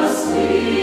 asleep.